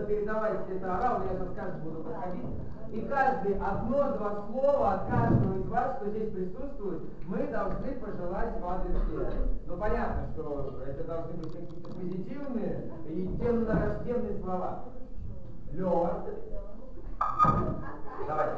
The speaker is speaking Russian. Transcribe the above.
передавать это орал, я сейчас каждый буду проходить. И каждый одно-два слова от каждого из вас, кто здесь присутствует, мы должны пожелать в адрес Киры. Ну понятно, что это должны быть какие-то позитивные и темно-рожденные слова. Лёва, Давай.